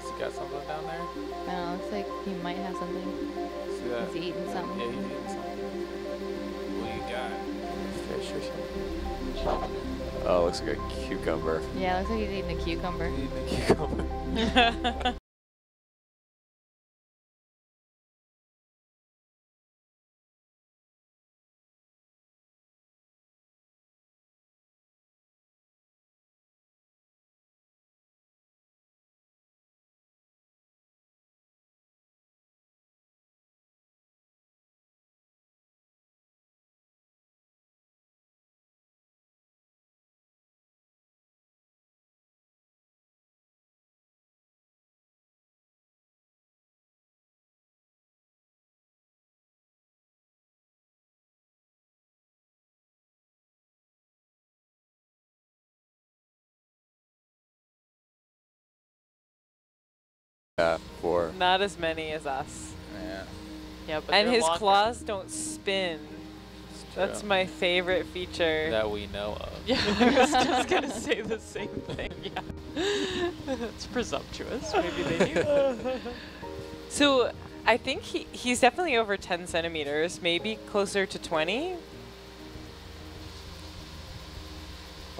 Has he got something down there? I don't know, looks like he might have something. See that? He's eating something. Yeah, he's eating something. What do you got? Fish or something? Oh, looks like a cucumber. Yeah, looks like he's eating a cucumber. Eating a cucumber. Yeah, four. Not as many as us. Yeah. Yeah, but And his longer. claws don't spin. That's my favorite feature. That we know of. Yeah, I was just gonna say the same thing. Yeah, it's presumptuous. Maybe they do. So I think he, he's definitely over 10 centimeters, maybe closer to 20.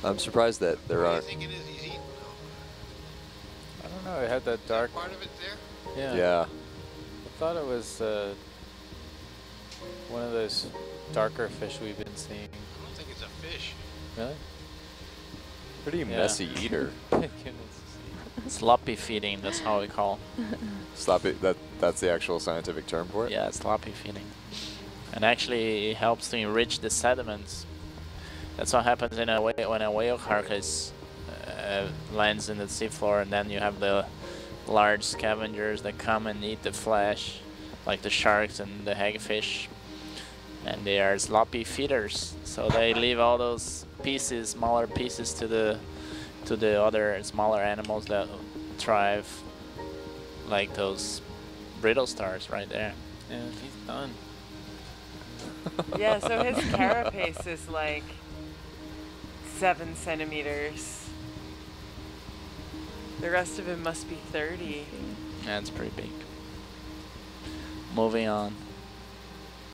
I'm surprised that there What do you aren't. Think it is he's eating? I. It had that dark. Part of it there? Yeah. Yeah. I thought it was uh, one of those darker fish we've been seeing. I don't think it's a fish. Really? Pretty Yeah. messy eater. Goodness to see. sloppy feeding. That's how we call. Sloppy. That that's the actual scientific term for it. Yeah, sloppy feeding. And actually, it helps to enrich the sediments. That's what happens in a whale, when a whale carcass uh, lands in the seafloor, and then you have the large scavengers that come and eat the flesh, like the sharks and the hagfish. And they are sloppy feeders, so they leave all those pieces, smaller pieces, to the to the other smaller animals that thrive, like those brittle stars right there. Yeah, he's done. Yeah, so his carapace is like seven centimeters. The rest of him must be 30. That's pretty big. Moving on.